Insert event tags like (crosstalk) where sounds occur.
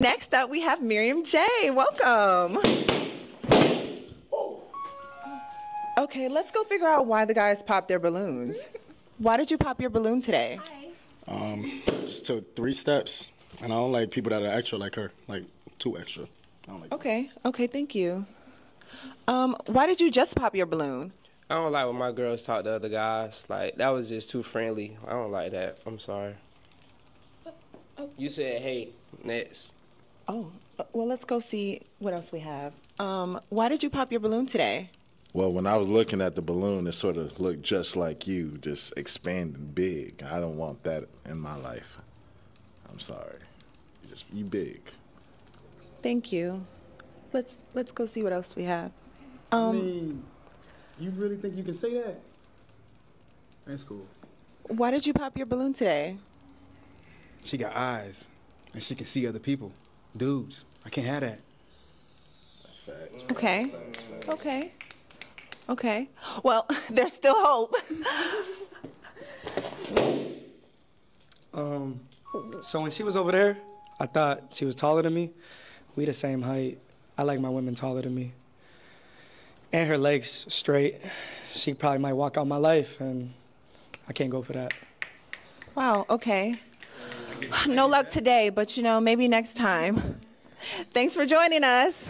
Next up, we have Miriam J. Welcome. Okay, let's go figure out why the guys popped their balloons. Why did you pop your balloon today? Um, just took three steps, and I don't like people that are extra like her, like too extra. I don't like. Okay, okay, thank you. Um, why did you just pop your balloon? I don't like when my girls talk to other guys. Like that was just too friendly. I don't like that. I'm sorry. You said hey next. Oh, uh, well, let's go see what else we have. Um, why did you pop your balloon today? Well, when I was looking at the balloon, it sort of looked just like you, just expanding big. I don't want that in my life. I'm sorry. You just you big. Thank you. Let's let's go see what else we have. I Um, mean, you really think you can say that? That's cool. why did you pop your balloon today? She got eyes, and she can see other people. Dudes, I can't have that. Okay. Okay. Okay. Well, (laughs) there's still hope. Um, so when she was over there, I thought she was taller than me. We the same height. I like my women taller than me. And her legs straight. She probably might walk out my life, and I can't go for that. Wow, okay. No luck today, but you know, maybe next time. Thanks for joining us.